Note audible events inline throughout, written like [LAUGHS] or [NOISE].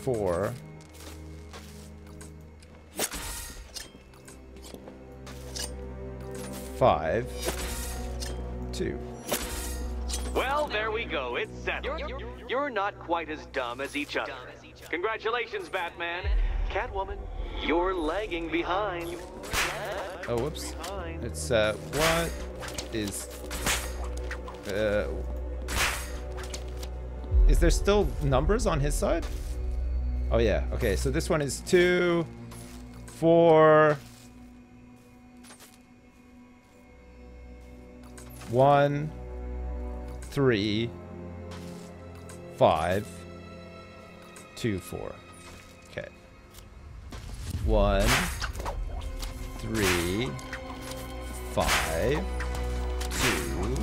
four. Five. Two. Well, there we go. It's settled. You're, you're, you're not quite as dumb as each other. Congratulations, Batman. Catwoman, you're lagging behind. Oh, whoops. It's, uh, what is, uh, is there still numbers on his side? Oh, yeah. Okay, so this one is two, four, one, three, five, two, four. Okay. One, three, five, two,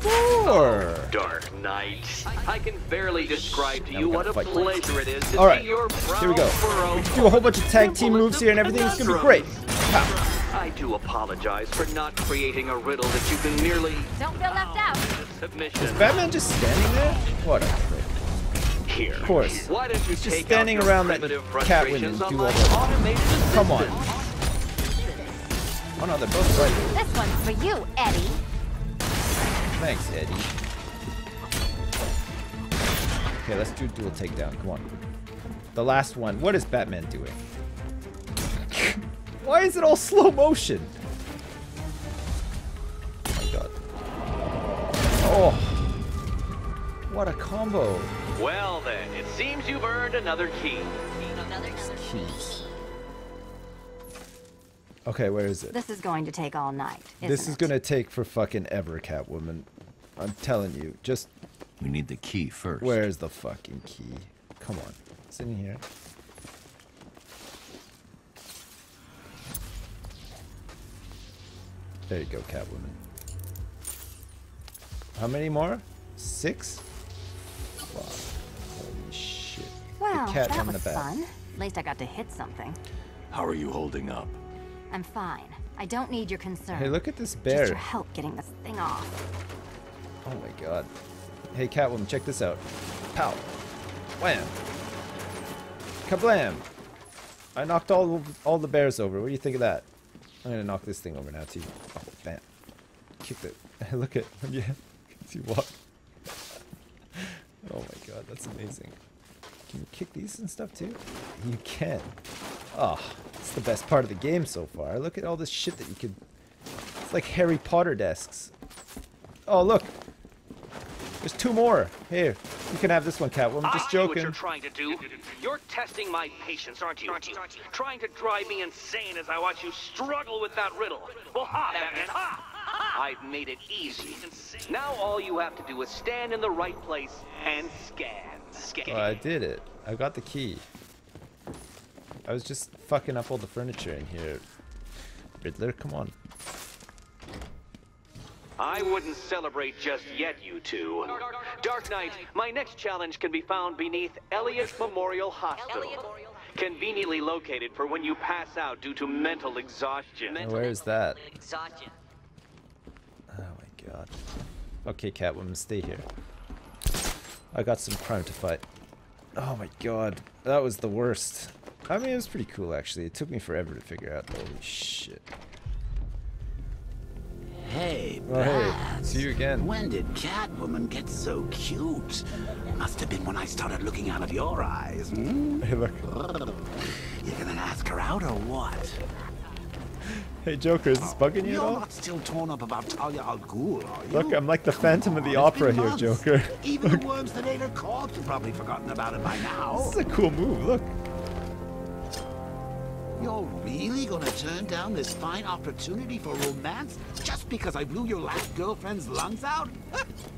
four. Dark Knight. I can barely describe to you what a pleasure it is to All right, see your here we go. We do a whole bunch of tag team moves here and everything. It's gonna be great. Pow. I do apologize for not creating a riddle that you can merely Don't feel left ah, out. submission. Is Batman just standing there? What a prick. Here. Of course. Why don't you Just take standing around that primitive Catwoman frustrations and on do all that. Come on. assistant? Oh no, they're both right. This one's for you, Eddie. Thanks, Eddie. Okay, let's do dual takedown. Come on. The last one. What is Batman doing? [LAUGHS] Why is it all slow motion? Oh my god. Oh. What a combo. Well then, it seems you've earned another key. Another Keys. Okay, where is it? This is going to take all night. This isn't is it? gonna take for fucking ever, Catwoman. I'm telling you. Just We need the key first. where's the fucking key? Come on. It's in here. There you go, Catwoman. How many more? Six? Wow. Holy shit. Well, the cat that on was the back. fun. At least I got to hit something. How are you holding up? I'm fine. I don't need your concern. Hey, look at this bear. Just bear. your help getting this thing off. Oh my god. Hey, Catwoman, check this out. Pow. Wham. Kablam. I knocked all all the bears over. What do you think of that? I'm gonna knock this thing over now too. Oh, bam. Kicked it. [LAUGHS] Look at [LAUGHS] yeah. See what? [LAUGHS] Oh my god, that's amazing. Can you kick these and stuff too? You can. Oh, it's the best part of the game so far. Look at all this shit that you could. It's like Harry Potter desks. Oh look, there's two more. Here, you can have this one, Catwoman. I'm Just see what joking. you're trying to do. You're testing my patience, aren't you? Aren't you? Trying to drive me insane as I watch you struggle with that riddle. Well, ha, Batman, ha! I've made it easy. Now all you have to do is stand in the right place and scan. Scan. Oh, I did it. I got the key. I was just fucking up all the furniture in here. Riddler, come on. I wouldn't celebrate just yet, you two. Dark Knight, my next challenge can be found beneath Elliot Memorial Hospital. Conveniently located for when you pass out due to mental exhaustion. Now, where is that? Exhaustion. Oh my god. Okay, Catwoman, stay here. I got some crime to fight. Oh my god. That was the worst. I mean, it was pretty cool, actually. It took me forever to figure out. Holy shit. Hey, Oh, hey. See you again. When did Catwoman get so cute? Must have been when I started looking out of your eyes. Hmm? [LAUGHS] Hey, look. You gonna ask her out or what? Hey, Joker, is this bugging you at You're all? not still torn up about Talia al Ghul, are you? Look, I'm like the Phantom of the Come on, it's Opera here. Joker. Even the worms that ate her corpse have probably forgotten about it by now. This is a cool move, look. You're really gonna turn down this fine opportunity for romance just because I blew your last girlfriend's lungs out?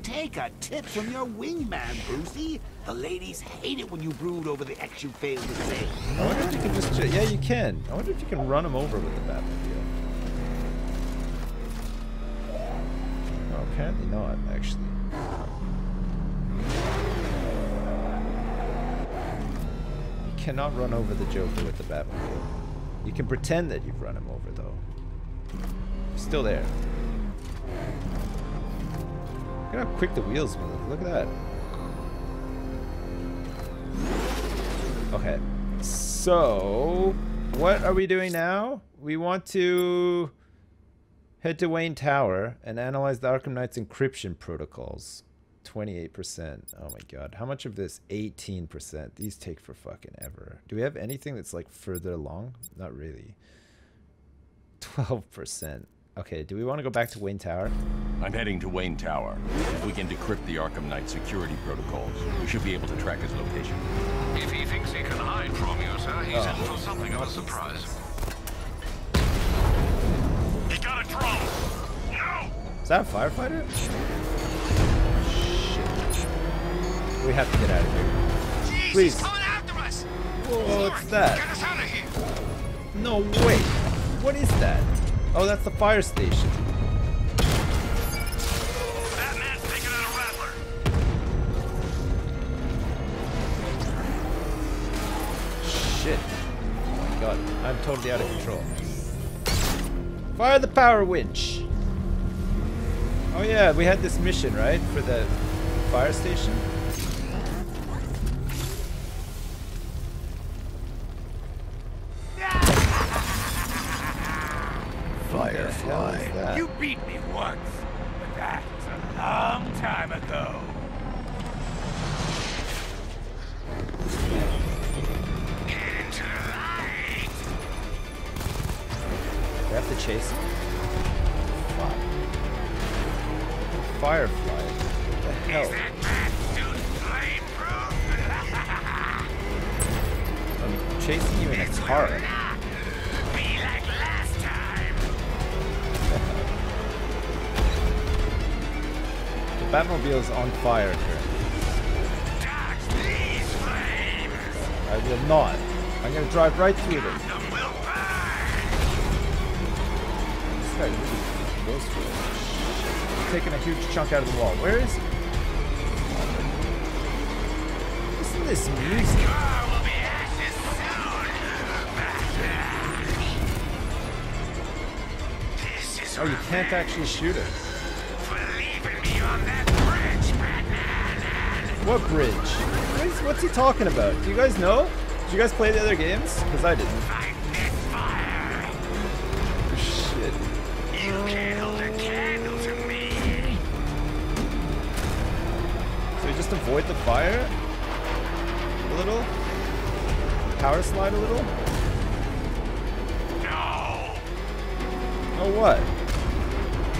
Take a tip from your wingman, Brucey. The ladies hate it when you brood over the ex you failed to save. I wonder if you can just... Yeah, you can. I wonder if you can run him over with the Batmobile. Apparently not, actually. You cannot run over the Joker with the Batmobile. You can pretend that you've run him over, though. Still there. Look at how quick the wheels move. Look at that. Okay. So, what are we doing now? We want to head to Wayne Tower and analyze the Arkham Knight's encryption protocols. 28%. Oh my god. How much of this? 18%. These take for fucking ever. Do we have anything that's like further along? Not really. 12%. Okay, do we want to go back to Wayne Tower? I'm heading to Wayne Tower. If we can decrypt the Arkham Knight security protocols, we should be able to track his location. If he thinks he can hide from you, sir, he's Oh. in for something of a surprise. He got a drone! No! Is that a firefighter? We have to get out of here. Jeez, Please. he's coming after us! Whoa, what's that? Get us out of here! No, wait. What is that? Oh, that's the fire station. That man's taking out a rattler! Shit. Oh my god. I'm totally out of control. Fire the power winch. Oh yeah, we had this mission, right? For the fire station? Beat me once, on fire currently. I will not. I'm gonna drive right through them. This guy really goes it. Taking a huge chunk out of the wall. Where is he? Listen to this music. Oh, you can't actually shoot it. What bridge? What is, what's he talking about? Do you guys know? Did you guys play the other games? Because I didn't. Shit. You can't hold a candle to me! So we just avoid the fire? A little? Power slide a little? No! Oh what?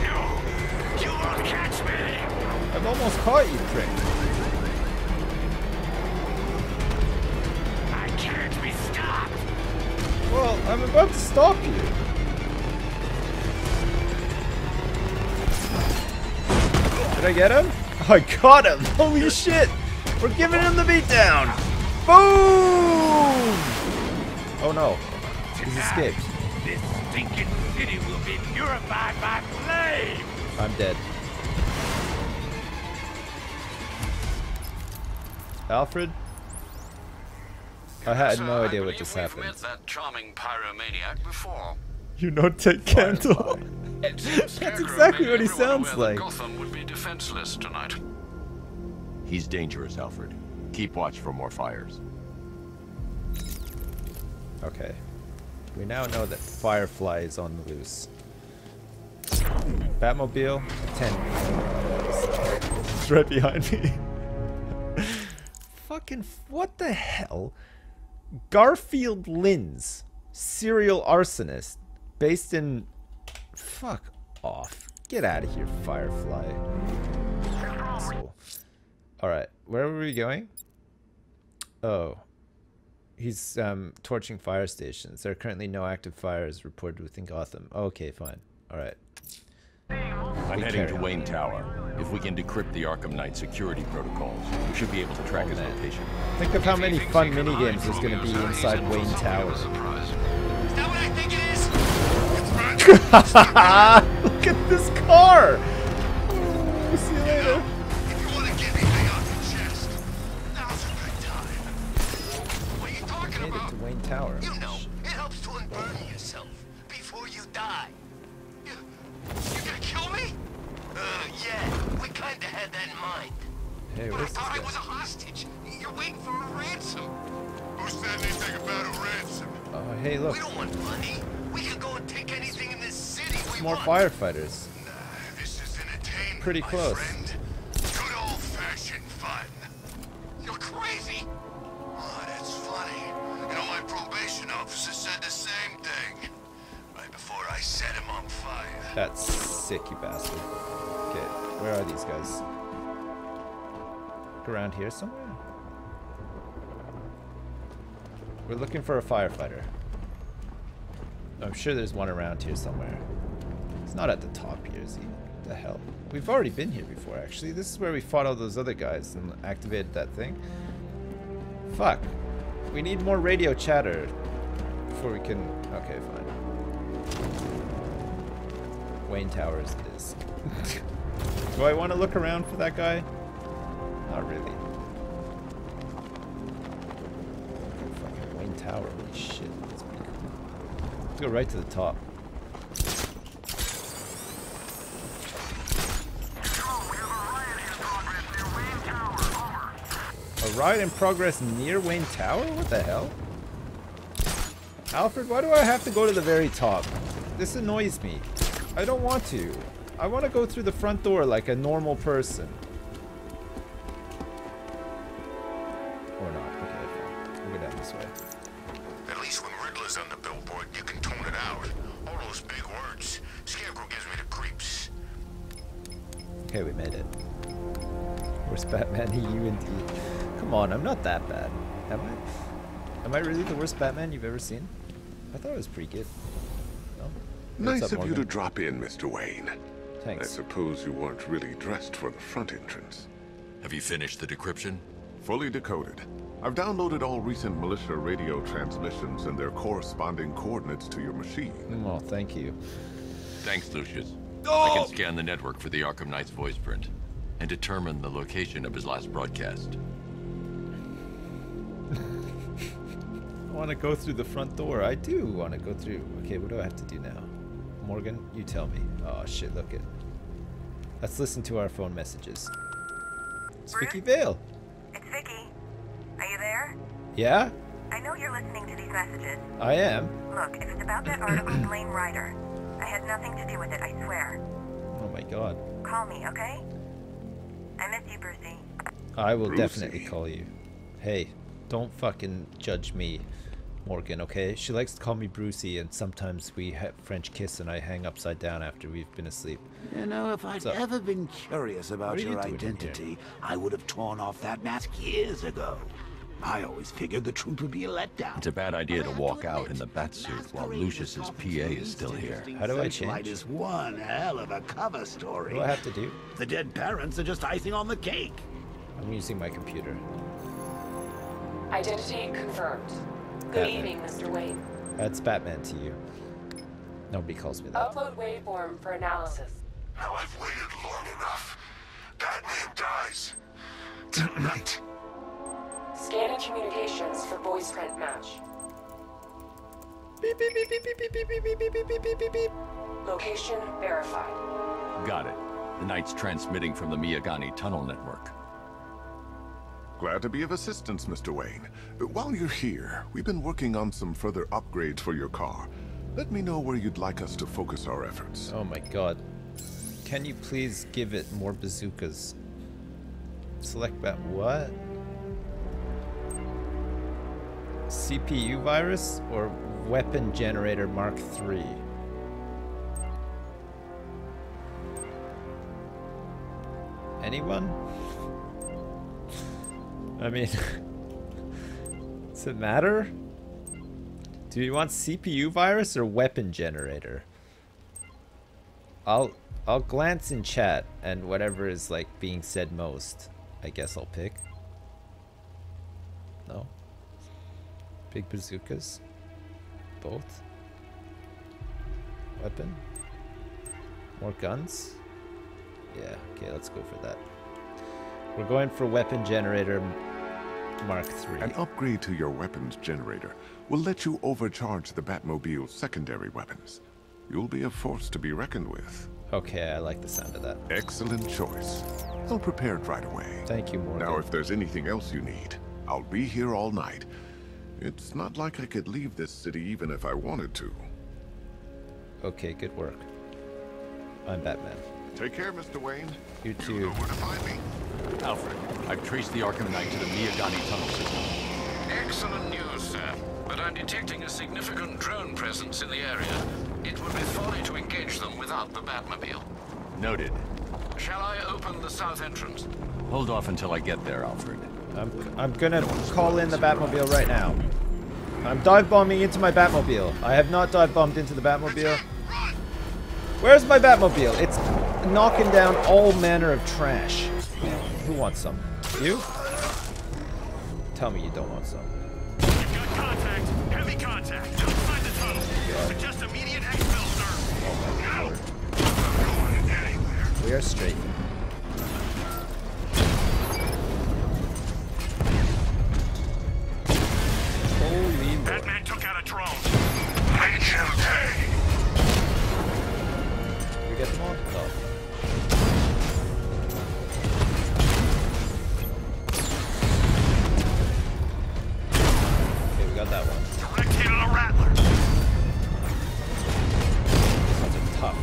No! You won't catch me! I've almost caught you, prick. Well, I'm about to stop you. Did I get him? [LAUGHS] I got him! Holy shit! We're giving him the beatdown! Boom! Oh no. He's ah, escaped. This stinking city will be purified by flame. I'm dead. Alfred? I had Sir, no idea what just happened. met that charming pyromaniac before. You not take candle. [LAUGHS] That's exactly what he sounds like. Gotham would be defenseless tonight. He's dangerous, Alfred. Keep watch for more fires. Okay. We now know that Firefly is on the loose. Batmobile, 10. It's right behind me. [LAUGHS] Fucking, what the hell? Garfield Lynns, serial arsonist, based in. Fuck off. Get out of here, Firefly. Asshole. Alright, where were we going? Oh. He's um, torching fire stations. There are currently no active fires reported within Gotham. Okay, fine. Alright. I'm We heading to on. Wayne Tower. If we can decrypt the Arkham Knight security protocols, we should be able to track his man. location. Think of how many fun he can mini-games there's going to be inside Wayne something Tower. surprise. Is that what I think it is? [LAUGHS] Look at this car! Oh, see you later. If you want to mind. Hey, But I thought I was a hostage. You're waiting for a ransom. Who said anything about a ransom? Oh, hey, look. We don't want money. We can go and take anything in this city we More want. firefighters. Nah, this is entertainment, Pretty close. friend. Good old-fashioned fun. You're crazy. Oh, that's funny. You know, my probation officer said the same thing. Right before I set him on fire. That's sick, you bastard. Okay, where are these guys? Around here somewhere? We're looking for a firefighter. I'm sure there's one around here somewhere. He's not at the top here, is he? What the hell? We've already been here before, actually. This is where we fought all those other guys and activated that thing. Fuck. We need more radio chatter before we can... Okay, fine. Wayne Towers it is. [LAUGHS] Do I want to look around for that guy? Go right to the top. A riot in progress near Wayne Tower? What the hell? Alfred, why do I have to go to the very top? This annoys me. I don't want to. I want to go through the front door like a normal person. Really the worst Batman you've ever seen? I thought it was pretty good. No? Nice up, of you to drop in, Mr. Wayne. Thanks. I suppose you weren't really dressed for the front entrance. Have you finished the decryption? Fully decoded. I've downloaded all recent militia radio transmissions and their corresponding coordinates to your machine. Oh, thank you. Thanks, Lucius. Oh! I can scan the network for the Arkham Knight's voice print and determine the location of his last broadcast. Want to go through the front door. I do want to go through. Okay, what do I have to do now? Morgan, you tell me. Oh shit, look it. Let's listen to our phone messages. It's Vicki Vale. It's Vicki. Are you there? Yeah, I know you're listening to these messages. I am. Look, if it's about that article [CLEARS THROAT] Blame Ryder, I had nothing to do with it, I swear. Oh my god. Call me, okay? I miss you, Brucey. I will Brucey. definitely call you. Hey, don't fucking judge me, Morgan, okay? She likes to call me Brucey, and sometimes we have French kiss and I hang upside down after we've been asleep. You know, if I'd So- ever been curious about What you your doing in here? identity, I would have torn off that mask years ago. I always figured the truth would be a letdown. It's a bad idea to I have walk out in the bat suit while Lucius's PA is still here. How do I socialite change? is one hell of a cover story. What do I have to do? The dead parents are just icing on the cake. I'm using my computer. Identity confirmed. Good Batman. evening, Mr. Wayne. That's Batman to you. Nobody calls me that. Upload waveform for analysis. Now I've waited long enough. Batman dies. Tonight. Scanning communications for voice print match. Beep, beep, beep, beep, beep, beep, beep, beep, beep, beep, beep, beep, beep, beep. Location verified. Got it. The Knight's transmitting from the Miagani tunnel network. Glad to be of assistance, Mr. Wayne. While you're here, we've been working on some further upgrades for your car. Let me know where you'd like us to focus our efforts. Oh my god. Can you please give it more bazookas? Select that what? CPU virus or weapon generator Mark III? Anyone? I mean, [LAUGHS] does it matter? Do you want CPU virus or weapon generator? I'll I'll glance in chat and whatever is like being said most, I guess I'll pick. No. Big bazookas. Both. Weapon. More guns. Yeah. Okay, let's go for that. We're going for weapon generator Mark III. An upgrade to your weapons generator will let you overcharge the Batmobile's secondary weapons. You'll be a force to be reckoned with. Okay, I like the sound of that. Excellent choice. I'll prepare it right away. Thank you, Morgan. Now, if there's anything else you need, I'll be here all night. It's not like I could leave this city even if I wanted to. Okay, good work. I'm Batman. Take care, Mr. Wayne. You You too. know where to find me. Alfred, I've traced the Arkham Knight to the Miagani tunnel system. Excellent news, sir. But I'm detecting a significant drone presence in the area. It would be folly to engage them without the Batmobile. Noted. Shall I open the south entrance? Hold off until I get there, Alfred. I'm I'm gonna call in the Batmobile right now. I'm dive bombing into my Batmobile. I have not dive bombed into the Batmobile. Where's my Batmobile? It's knocking down all manner of trash. Who wants some? You? Tell me you don't want some. We've got contact. Heavy contact. Outside the tunnel. Suggest immediate exfil, sir. Oh Going anywhere. We are straight. Got that one. Direct hit on a rattler. Ones are tough.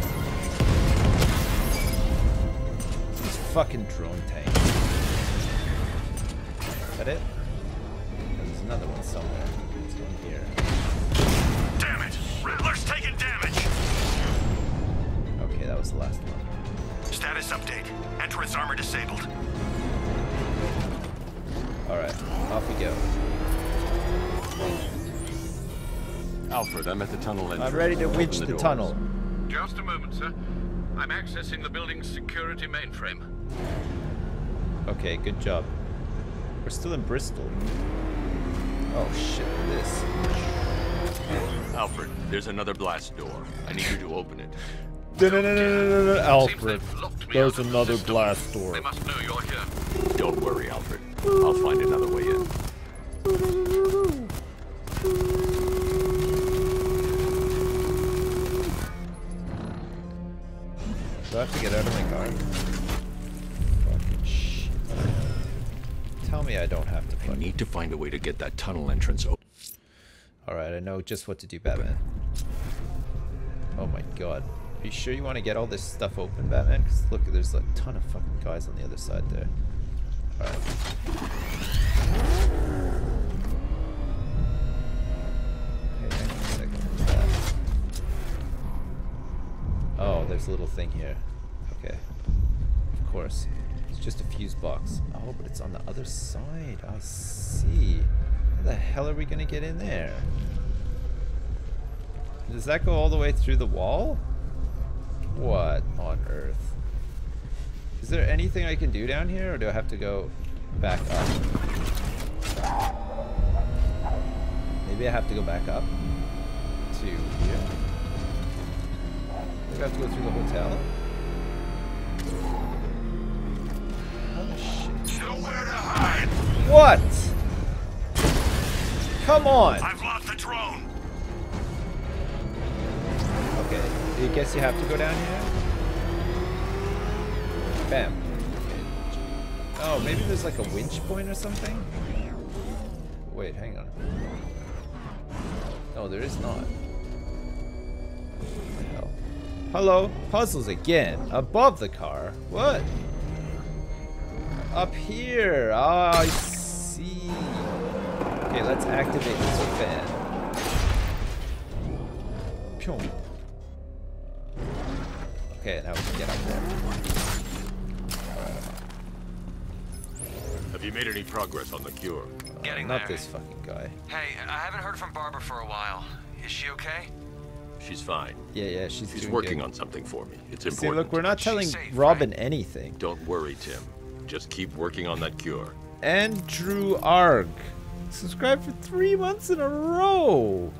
Fucking drone tanks. Is that it? There's another one somewhere. It's one here. Damn it. Rattler's taking damage. Okay, that was the last one. Status update. Entrance armor disabled. Alright, off we go. Alfred, I'm at the tunnel entrance. I'm ready to Open winch the, doors. tunnel. Just a moment, sir. I'm accessing the building's security mainframe. Okay, good job. We're still in Bristol. Oh shit, this. Alfred, there's another blast door. I need you to open it. Alfred. they've locked me There's out of the another blast door. They must know you're here. Don't worry, Alfred. I'll find another way in. I have to get out of my car? Fucking shit. Tell me I don't have to I need to find a way to get that tunnel entrance open. Alright, I know just what to do, Batman. Oh my god. Are you sure you want to get all this stuff open, Batman? Because look, there's a ton of fucking guys on the other side there. Alright. There's a little thing here. Okay. Of course. It's just a fuse box. Oh, but it's on the other side. I see. How the hell are we gonna get in there? Does that go all the way through the wall? What on earth? Is there anything I can do down here, or do I have to go back up? Maybe I have to go back up to here. I have to go through the hotel. The shit? Nowhere to hide. What? Come on. I've lost the drone. Okay, I guess you have to go down here. Bam. Okay. Oh, maybe there's like a winch point or something? Wait, hang on. No, there is not. What the hell? Hello? Puzzles again. Above the car. What? Up here. Ah, I see. Okay, let's activate this fan. Pyong. Okay, now we can get up there. Have you made any progress on the cure? Getting Not there. this fucking guy. Hey, I haven't heard from Barbara for a while. Is she okay? She's fine. Yeah, yeah, she's, She's doing working good. on something for me. It's See, important. look, we're not telling safe, Robin anything. Don't worry, Tim. Just keep working on that cure. Andrew Arg. Subscribe for three months in a row.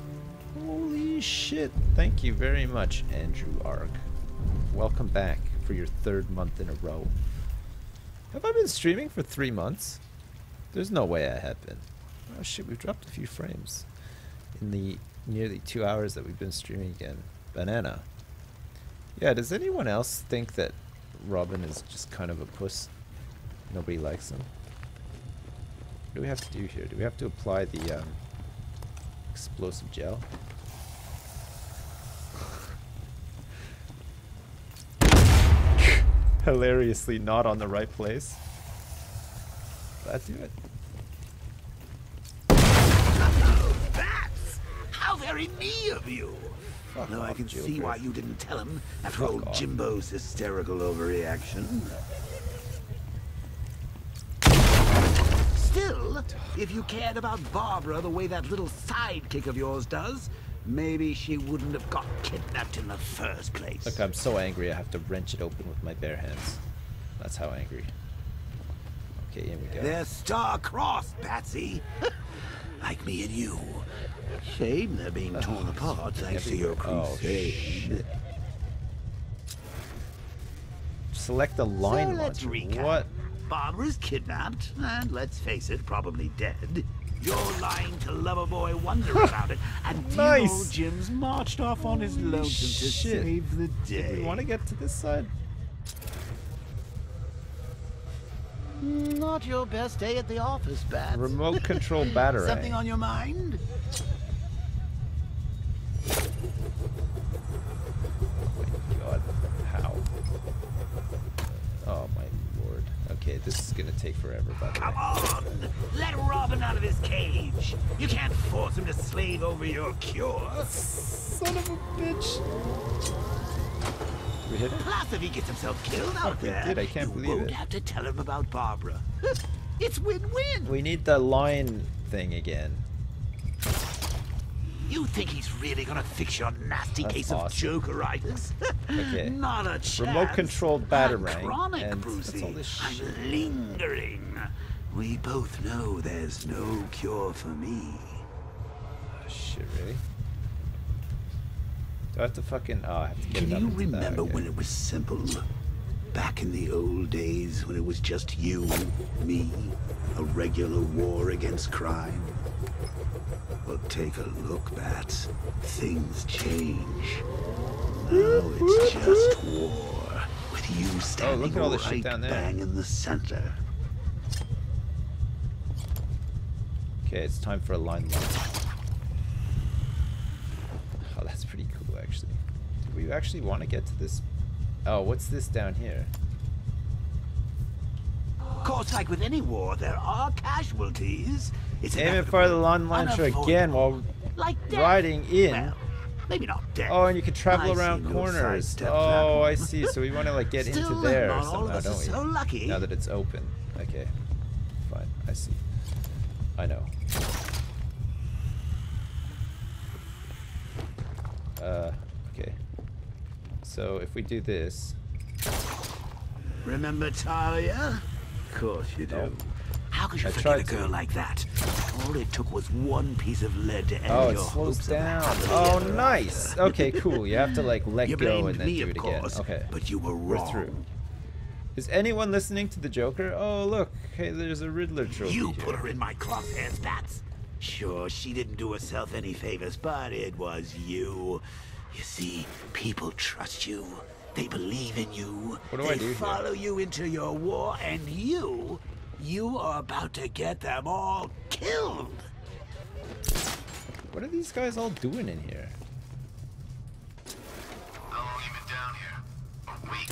Holy shit. Thank you very much, Andrew Arg. Welcome back for your third month in a row. Have I been streaming for three months? There's no way I have been. Oh shit, we've dropped a few frames in the nearly two hours that we've been streaming again. Banana. Yeah, does anyone else think that Robin is just kind of a puss? Nobody likes him? What do we have to do here? Do we have to apply the um, explosive gel. [LAUGHS] Hilariously not on the right place. That do it. Very me of you! Fuck Now I can see why you didn't tell him after Fuck old off. Jimbo's hysterical overreaction. Still, if you cared about Barbara the way that little sidekick of yours does, maybe she wouldn't have got kidnapped in the first place. Look, I'm so angry I have to wrench it open with my bare hands. That's how angry. Okay, here we go. They're star-crossed, Batsy. [LAUGHS] like me and you. Shame they're being torn apart thanks to your Oh, crusade. shit. Select the line so let's launcher. recap. What? Barbara's kidnapped, and let's face it, probably dead. You're lying to Loverboy Wonder [LAUGHS] about it, and dear Nice. old Jim's marched off on his lonesome to save the day. we want to get to this side? Not your best day at the office, Bats. Remote [LAUGHS] control battery. Something on your mind? God, how? Oh my lord. Okay, this is gonna take forever, by the Come way. on! Let Robin out of his cage! You can't force him to slave over your cure. Son of a bitch! We hit it? Plus, if he gets himself killed out we there, did, I can't you believe won't it. have to tell him about Barbara. [LAUGHS] it's win-win. We need the line thing again. You think he's really gonna fix your nasty That's case awesome. of jokeritis? [LAUGHS] Okay. Not a chance. Remote controlled batarang, chronic, and Brucey. all this? I'm lingering. We both know there's no cure for me. Oh, shit, really? Do I have to fucking... Oh, I have to get Can you remember when it was simple? Back in the old days when it was just you, me, a regular war against crime? Well, take a look, Bats. Things change. Now it's just war, with you standing Oh, look at all this shit right down there. bang in the center. Okay, it's time for a line. Oh, that's pretty cool, actually. Actually want to get to this? Oh, what's this down here? Of course, like with any war, there are casualties. It's Aim it for the line launcher again while like riding in. Well, maybe not death. Oh, and you can travel I around corners. Oh. I see. So we want to like get into there somehow, don't we? so lucky. Now that it's open. Okay. Fine. I see. I know. Uh, okay. So if we do this, Remember Talia? Of course you do. Oh. How could you I forget a to. girl like that? All it took was one piece of lead to end oh, it your hopes down. of happily Oh, nice. Okay, cool. You have to like let You go and then me, do it again. Okay. but you were We're through. Is anyone listening to the Joker? Oh, look. Hey, there's a Riddler trophy You put her in my crosshairs, Bats. Sure, she didn't do herself any favors, but it was you. You see, people trust you. They believe in you. What do they I do here? follow you into your war, and you, you are about to get them all killed. What are these guys all doing in here? How long you been down here? A week.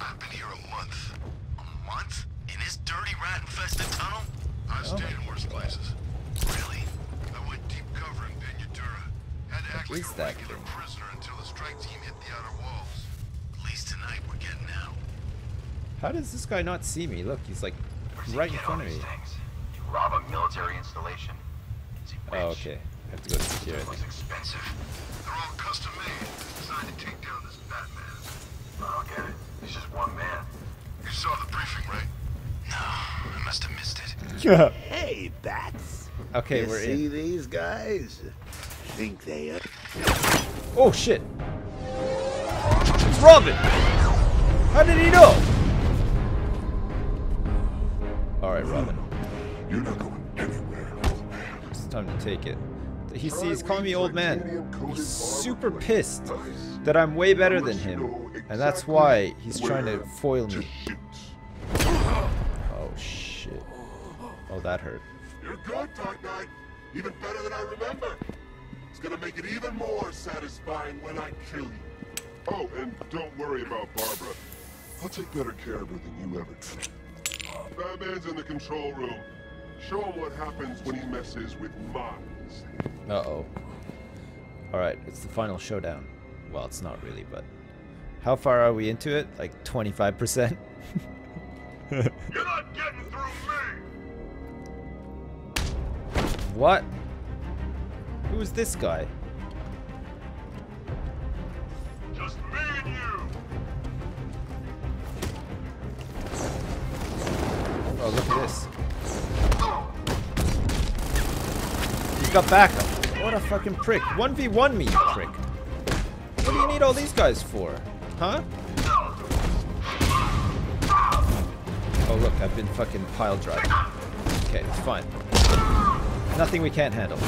I've been here a month. A month? In this dirty rat-infested tunnel? I've Oh stayed my in worse places. Really? I went deep cover in Peña Duro. Had to act What like is a that regular thing? prisoner until the strike team hit the outer walls. At least tonight we're getting out. How does this guy not see me? Look, he's like right in front of me. You rob a military installation. Is he oh, rich? Oh, okay. I have to go to security. Looks expensive. They're all custom made. Designed to take down this Batman. I don't get it. He's just one man. You saw the briefing, right? No, I must have missed it. [LAUGHS] Hey, Bats. Okay, you we're see in. these guys? Think they are... Oh shit! It's Robin! How did he know? Alright, Robin. You're not going anywhere, old man. It's time to take it. He sees, he's calling me old man. He's super pissed that I'm way better than him. And that's why he's trying to foil me. Oh shit. Oh, that hurt. You're good, Dark Knight. Even better than I remember. Gonna make it even more satisfying when I kill you. Oh, and don't worry about Barbara. I'll take better care of her than you ever did. Batman's in the control room. Show him what happens when he messes with minds. Uh-oh. Alright, it's the final showdown. Well, it's not really, but... How far are we into it? Like 25%? [LAUGHS] You're not getting through me! what? Who is this guy? Just me and you! Oh, look at this. He's got backup. What a fucking prick. 1v1 me, you prick. What do you need all these guys for? Huh? Oh, look, I've been fucking pile driving. Okay, it's fine. Nothing we can't handle.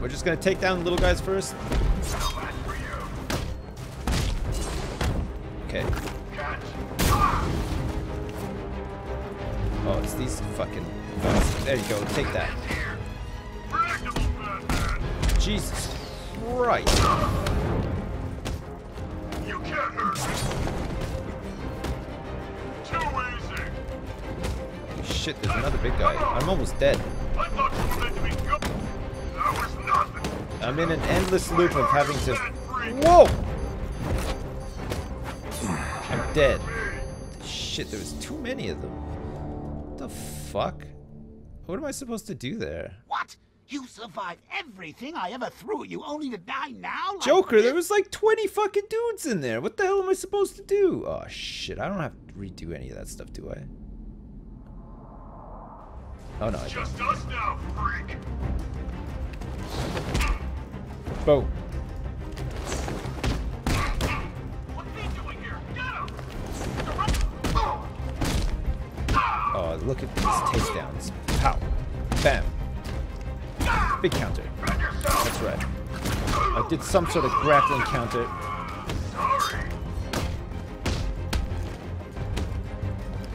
We're just gonna take down the little guys first. Okay. Oh, it's these fucking. There you go, take that. Jesus Christ. You can't hurt me! Too easy! Shit, there's another big guy. I'm almost dead. I'm in an endless loop of having to... Whoa! I'm dead. Shit, there was too many of them. What the fuck? What am I supposed to do there? What? You survived everything I ever threw at you only to die now? Like Joker, there was like 20 fucking dudes in there. What the hell am I supposed to do? Oh shit, I don't have to redo any of that stuff, do I? Oh no, I don't. Just us now, freak! Boom. What's he doing here? Get him! Oh, uh, look at these oh. takedowns. Pow. Bam. Big counter. That's right. I did some sort of grappling counter. Sorry!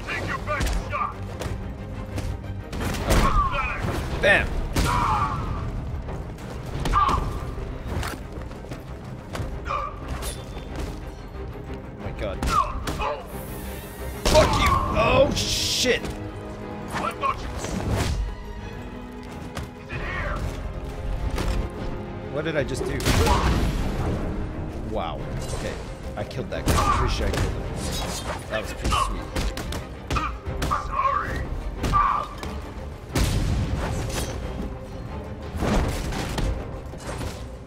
Take your best shot! Bam. What did I just do? Wow. Okay. I killed that guy. I'm pretty sure I killed him. That was pretty sweet.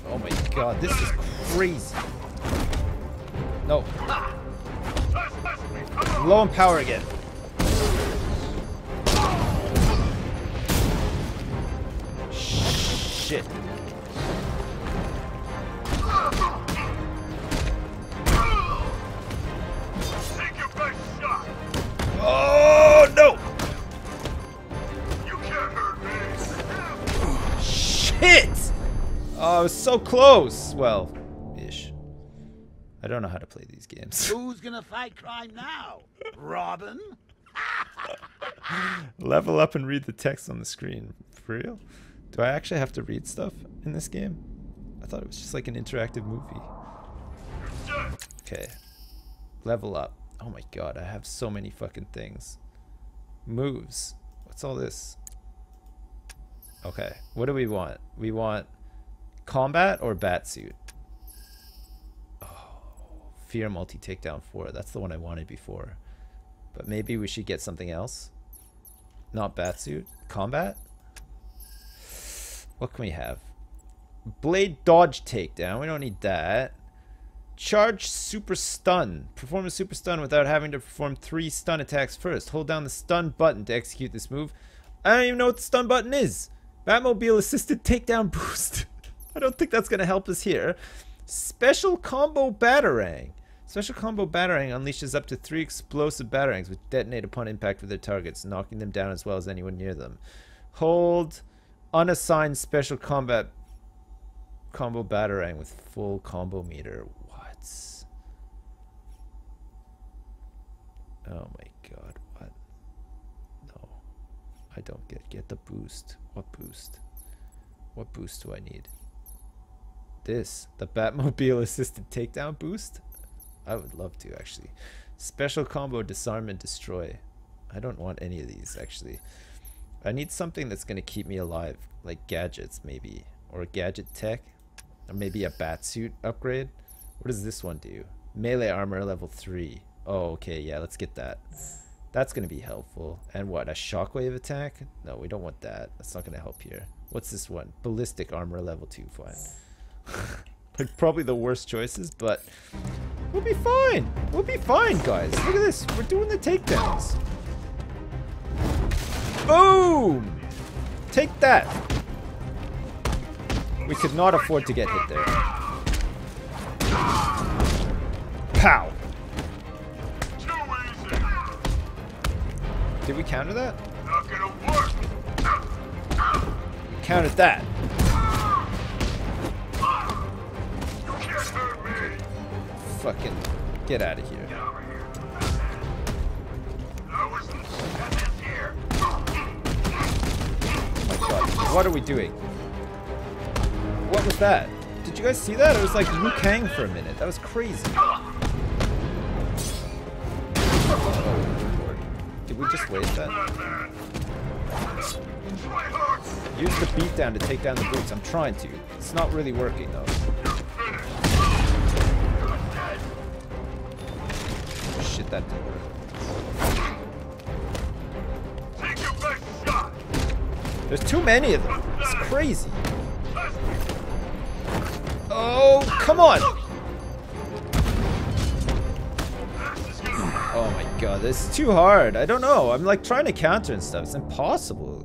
Oh my god, this is crazy. No. Low on power again. Shit. Was so close. Well, ish. I don't know how to play these games. [LAUGHS] Who's gonna fight crime now? Robin? Level up and read the text on the screen. For real? Do I actually have to read stuff in this game? I thought it was just like an interactive movie. Okay. Level up. Oh my god, I have so many fucking things. Moves. What's all this? Okay. What do we want? We want combat or bat suit? Oh, fear multi takedown 4. That's the one I wanted before. But maybe we should get something else. Not bat suit. Combat? What can we have? Blade dodge takedown. We don't need that. Charge super stun. Perform a super stun without having to perform three stun attacks first. Hold down the stun button to execute this move. I don't even know what the stun button is. Batmobile assisted takedown [LAUGHS] boost. I don't think that's going to help us here. Special combo batarang. Special combo batarang unleashes up to three explosive batarangs which detonate upon impact with their targets, knocking them down as well as anyone near them. Hold unassigned special combat combo batarang with full combo meter. What? Oh my god, what? No. I don't get get the boost. What boost? What boost do I need? This? The Batmobile [LAUGHS] assisted takedown boost? I would love to actually. Special combo disarm and destroy. I don't want any of these actually. I need something that's gonna keep me alive, like gadgets maybe, or gadget tech, or maybe a bat suit upgrade. What does this one do? Melee armor level three. Oh, okay, yeah, let's get that. That's gonna be helpful. And what? A shockwave attack? No, we don't want that. That's not gonna help here. What's this one? Ballistic armor level two. Fine. [LAUGHS] like probably the worst choices, but we'll be fine. We'll be fine, guys. Look at this. We're doing the takedowns. Boom! Take that. We could not afford to get hit there. Pow! Did we counter that? Not gonna work. Counted that. Fucking get out of here. Oh my god. What are we doing? What was that? Did you guys see that? It was like Liu Kang for a minute. That was crazy. Oh. Did we just waste that? Use the beatdown to take down the boots. I'm trying to. It's not really working though. Too many of them. It's crazy. Oh, come on! [SIGHS] Oh my god, this is too hard. I don't know. I'm like trying to counter and stuff. It's impossible.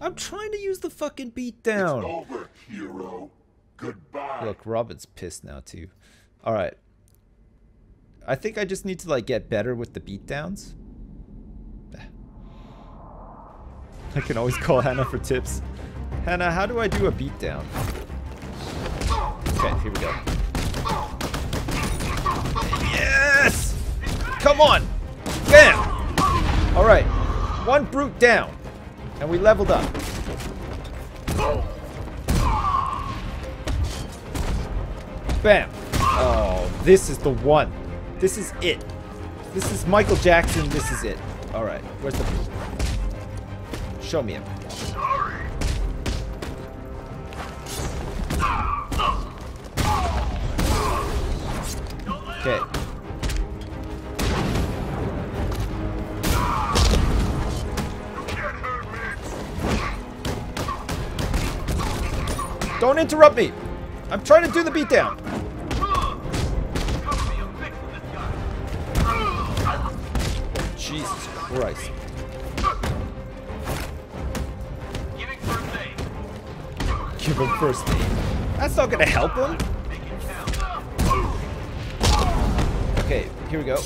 I'm trying to use the fucking beat down. Over, hero. Goodbye. Look, Robin's pissed now too. Alright. I think I just need to like get better with the beatdowns. I can always call Hannah for tips. Hannah, how do I do a beatdown? Okay, here we go. Yes! Come on! Bam! Alright. One brute down. And we leveled up. Bam! Oh, this is the one. This is it. This is Michael Jackson. This is it. Alright, where's the? Show me him. Okay. Don't interrupt me. I'm trying to do the beatdown. Jesus Christ. Give him first aid. That's not gonna help him. Okay, here we go.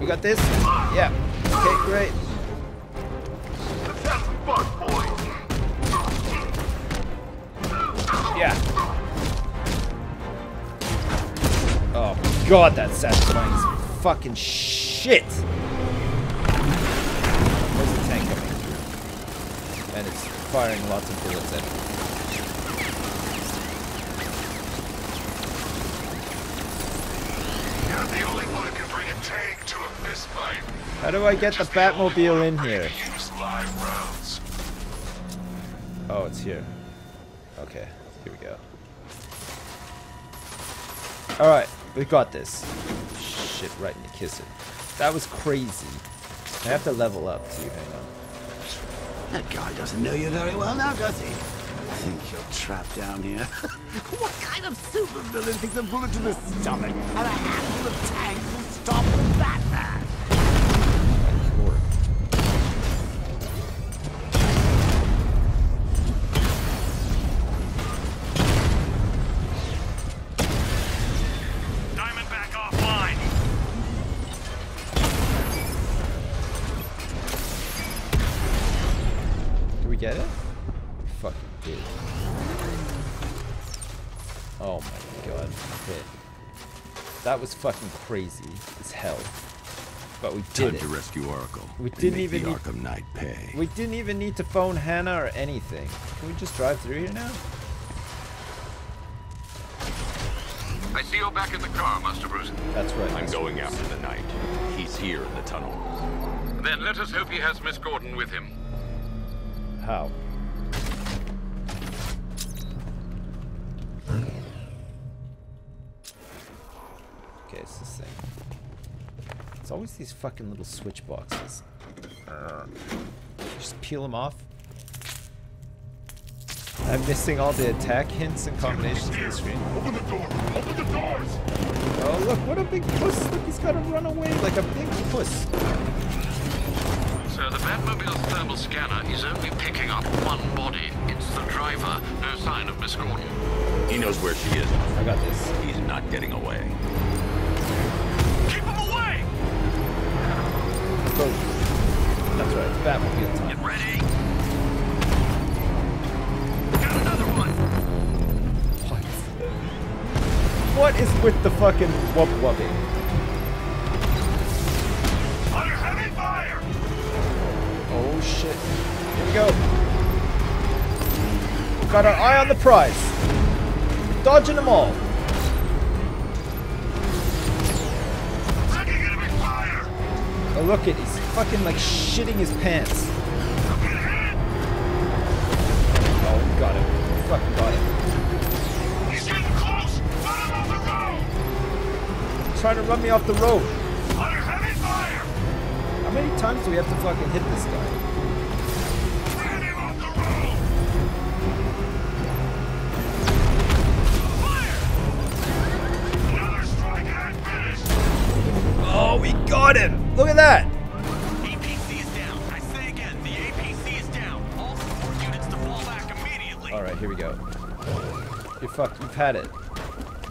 We got this? Yeah. Okay, great. Yeah. Oh god, that's satisfying fucking shit. Where's the tank coming through? And it's firing lots of bullets at me. You're the only one who can bring a tank to a fist fight. How do I get the Batmobile in here? Oh, it's here. Okay, here we go. Alright, we got this. Shit, right in the kisser. That was crazy. I have to level up too, hang on. That guy doesn't know you very well now, does he? I think you're trapped down here? [LAUGHS] what kind of supervillain thinks a bullet to the stomach and a handful of tanks fucking crazy as hell. But we did Time it. to rescue Oracle. We didn't make even the need- Arkham Knight pay. We didn't even need to phone Hannah or anything. Can we just drive through here now? I see you're back in the car, Master Bruce. That's right. I'm Master going Bruce. after the knight. He's here in the tunnel. Then let us hope he has Miss Gordon with him. How? Okay, it's this thing. It's always these fucking little switch boxes. Uh, Just peel them off. I'm missing all the attack hints and combinations on the screen. Open the door! Open the doors! Oh look, what a big puss! Look, he's gotta run away like a big puss. So the Batmobile's thermal scanner is only picking up one body. It's the driver. No sign of Miss Gordon. He knows where she is. I got this. He's not getting away. Boom. That's right, Batmobile time. Get ready. Got another one. What? What is with the fucking wub wubbing? Under heavy fire! Oh shit. Here we go. Got our eye on the prize. Dodging them all. Taking enemy fire! Oh look it, fucking like shitting his pants. Oh, got him. Fucking got him. He's getting close! Run him off the road! Trying to run me off the road. Under heavy fire! How many times do we have to fucking hit this guy? Run him off the road! Fire! Another strike and finished! Oh, we got him! Look at that! Alright, here we go. You're fucked. You've had it.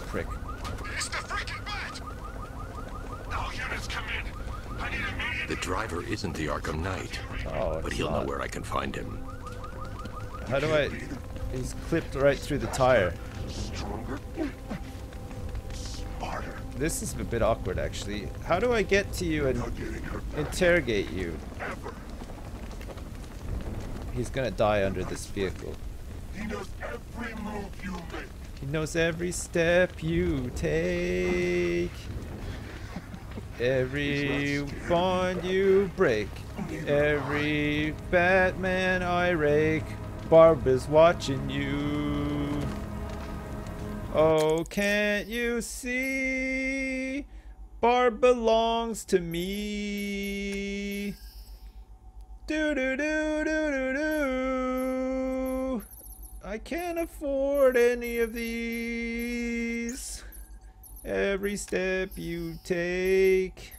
Prick. It's the freaking bat! All units come in. I need immediate The driver isn't the Arkham Knight, Oh, but he'll know where I can find him. How do I... He's clipped right through the tire. Stronger. Smarter. This is a bit awkward, actually. How do I get to you and Not getting hurt interrogate you? ever. He's gonna die under this vehicle. He knows every move you make. He knows every step you take. Every bond you break. Every Batman I rake. Barb is watching you. Oh, can't you see? Barb belongs to me. Do do do do do do. I can't afford any of these. Every step you take,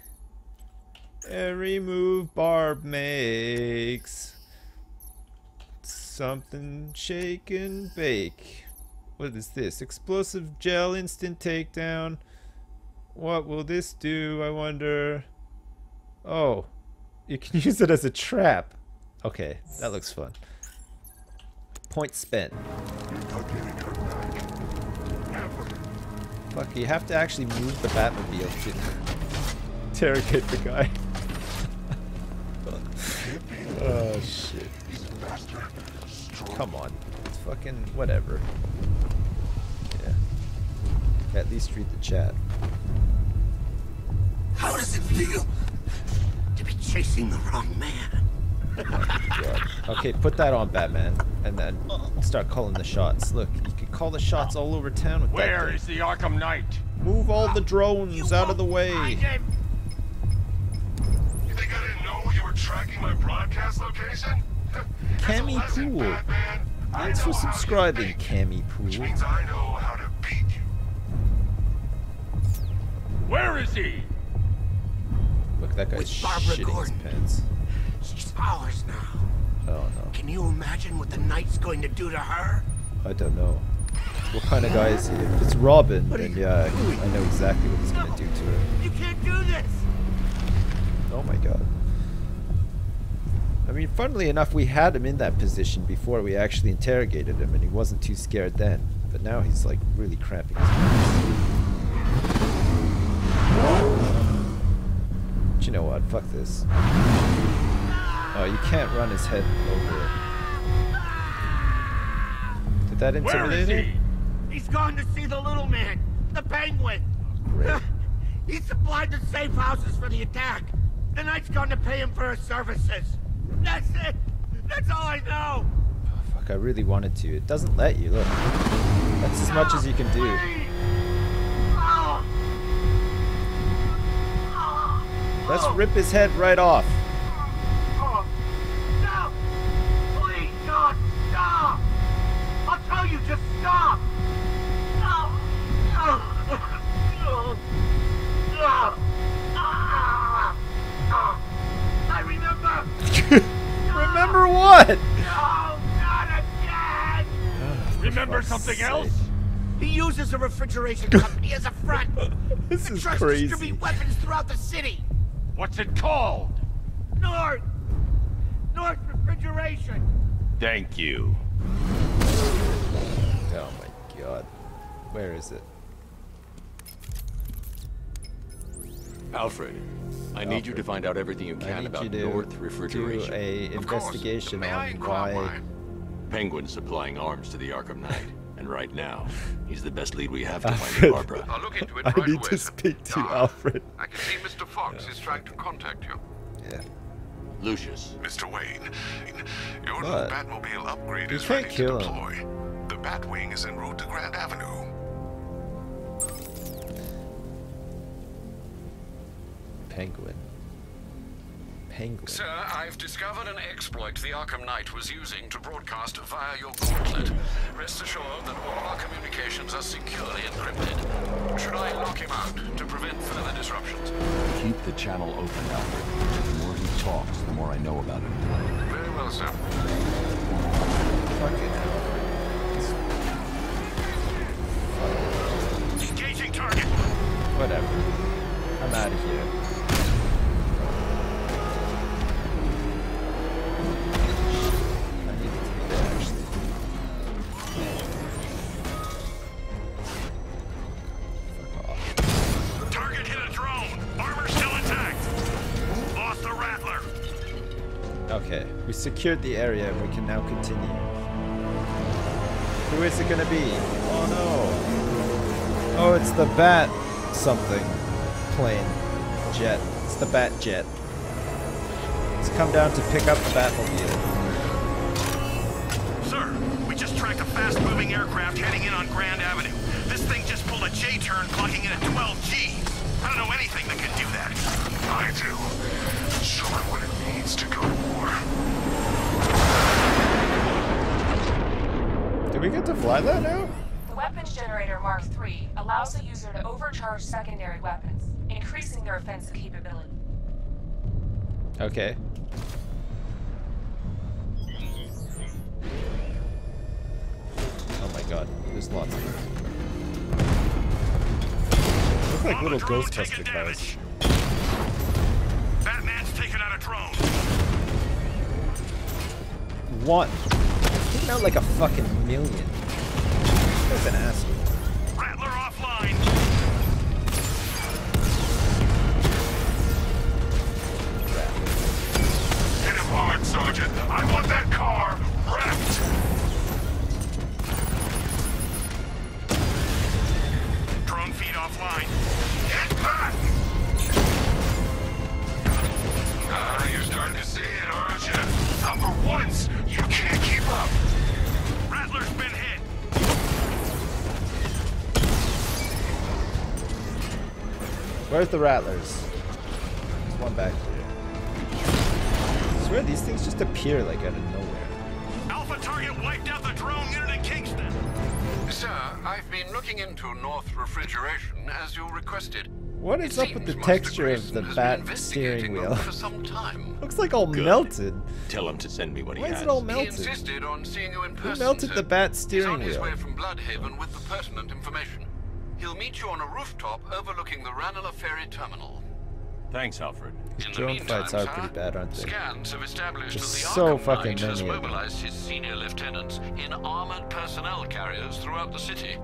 every move Barb makes, something shake and bake. What is this? Explosive gel instant takedown. What will this do, I wonder? Oh, you can [LAUGHS] use it as a trap. Okay, that looks fun. Point spent. You're not getting hurt back. Ever. Fuck, you have to actually move the Batmobile to interrogate the guy. [LAUGHS] oh shit. He's faster. Stronger. Come on. It's fucking whatever. Yeah. At least read the chat. How does it feel to be chasing the wrong man? Oh God. Okay, put that on Batman, and then start calling the shots. Look, you can call the shots all over town with that Where thing. is the Arkham Knight? Move all the drones out of the way. You think I didn't know you were tracking my broadcast location? [LAUGHS] Cammy Pool. Batman. Thanks for know how you subscribing, think, Cammy Which Pool. means I know how to beat you. Where is he? Look, that guy's With Barbara shitting Gordon. his pants. She's ours now. No. Can you imagine what the Knight's going to do to her? I don't know. What kind of guy is he? If it's Robin, then yeah, I know exactly what he's gonna do to her. You can't do this! Oh my god. I mean, funnily enough, we had him in that position before we actually interrogated him, and he wasn't too scared then. But now he's like really cramping his pants. But you know what? Fuck this. Oh, you can't run his head over it. Did that Where is intimidate he? He's gone to see the little man. the Penguin. Great. [LAUGHS] he supplied the safe houses for the attack. The Knight's going to pay him for his services. That's it. That's all I know. Oh, fuck, I really wanted to. It doesn't let you. Look. That's as much as you can do. Oh, Let's rip his head right off. oh. Stop! Please, God, stop! I'll tell you, just stop! Stop! I remember! Remember what? Oh, no, not again! Remember something else? He uses a refrigeration [LAUGHS] company as a front. [LAUGHS] This and is tries to crazy. distribute weapons throughout the city. What's it called? North! North Refrigeration! Thank you. Oh my god. Where is it? Alfred, I need you to find out everything you I can need about you to North do Refrigeration. a investigation on why Penguin's supplying arms to the Arkham Knight, and right now, he's the best lead we have to Alfred. find Barbara. I'll look into it I right need away, to speak to Ah, Alfred. I can see Mr. Fox is trying to contact you. Yeah. Lucius, Mr. Wayne, your new What? Batmobile upgrade You is ready kill to him. deploy. The Batwing is en route to Grand Avenue. Penguin. Penguin. Sir, I've discovered an exploit the Arkham Knight was using to broadcast via your gauntlet. Rest assured that all our communications are securely encrypted. Should I lock him out to prevent further disruptions? Keep the channel open, Alfred. The more he talks, the more I know about him. Very well, sir. Fucking Engaging target. Whatever. I'm out of here. Secured the area and we can now continue. Who is it gonna be? Oh no! Oh, it's the Bat something plane jet. It's the Bat jet. It's come down to pick up the Batmobile. Sir, we just tracked a fast-moving aircraft heading in on Grand Avenue. This thing just pulled a J-turn, clocking in at 12G. I don't know anything that can do that. I do. To fly that now? The weapons generator Mark III allows the user to overcharge secondary weapons, increasing their offensive capability. Okay. Oh my god, there's lots of them. Look like little Ghostbuster cars. Batman's taken out a drone. One. Taking out like a fucking million. That's an asshole. The Rattlers? There's one back here. I swear these things just appear like out of nowhere. Alpha target wiped out the drone unit in Kingston. Sir, I've been looking into North Refrigeration as you requested. What is It up with the texture of the bat steering wheel? For some time. [LAUGHS] Looks like all Good. melted. tell him to send me what he Why is it all He melted? insisted on seeing you in Who melted sir. the bat He's steering on his wheel? way from Blüdhaven with the pertinent information. He'll meet you on a rooftop overlooking the Ranelagh Ferry Terminal. Thanks, Alfred. In the Drone meantime, fights are sir, pretty bad, aren't they? Scans have established There's that the so Arkham fucking Knight has many of them. mobilized his senior lieutenants in armored personnel carriers throughout the city.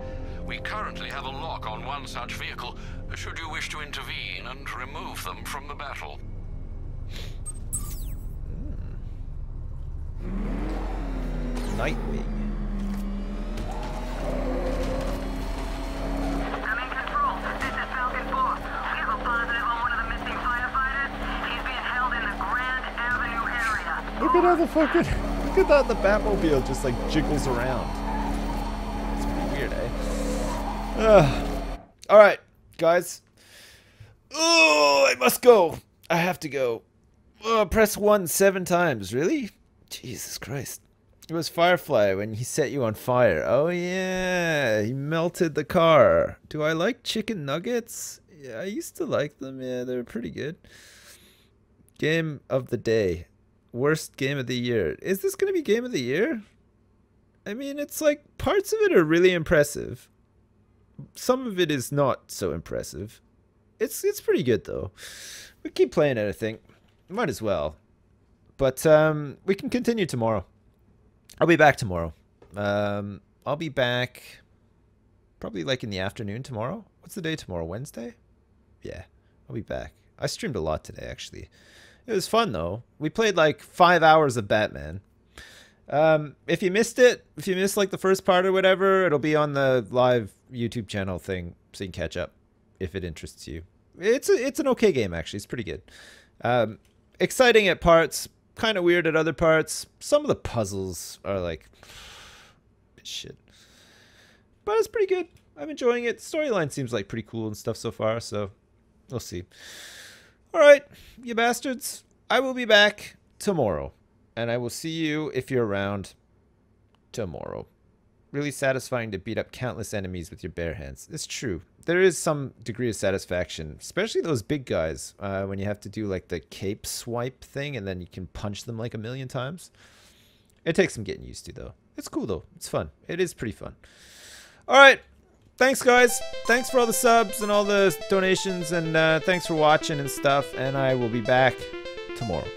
We currently have a lock on one such vehicle, should you wish to intervene and remove them from the battle. Hmm. Nightwing. At how the fucking look at that the Batmobile just like jiggles around. It's pretty weird, eh? Ugh. All right, guys. Oh, I must go. I have to go. Oh, press one seven times. Really? Jesus Christ. It was Firefly when he set you on fire. Oh yeah, he melted the car. Do I like chicken nuggets? Yeah, I used to like them. Yeah, they're pretty good. Game of the day. Worst game of the year. Is this going to be game of the year? I mean, it's like parts of it are really impressive. Some of it is not so impressive. It's it's pretty good though. We keep playing it, I think. Might as well. But um, we can continue tomorrow. I'll be back tomorrow. Um, I'll be back probably like in the afternoon tomorrow. What's the day tomorrow? Wednesday? Yeah, I'll be back. I streamed a lot today, actually. It was fun, though. We played like five hours of Batman. Um, if you missed it, if you missed like the first part or whatever, it'll be on the live YouTube channel thing so you can catch up if it interests you. It's a, it's an okay game, actually. It's pretty good. Um, exciting at parts, kind of weird at other parts. Some of the puzzles are like [SIGHS] shit. But it's pretty good. I'm enjoying it. Storyline seems like pretty cool and stuff so far, so we'll see. All right, you bastards. I will be back tomorrow, and I will see you if you're around tomorrow. Really satisfying to beat up countless enemies with your bare hands. It's true. There is some degree of satisfaction, especially those big guys, uh, when you have to do like the cape swipe thing and then you can punch them like a million times. It takes some getting used to, though. It's cool, though. It's fun. It is pretty fun. All right. Thanks, guys. Thanks for all the subs and all the donations, and uh, thanks for watching and stuff. And I will be back tomorrow.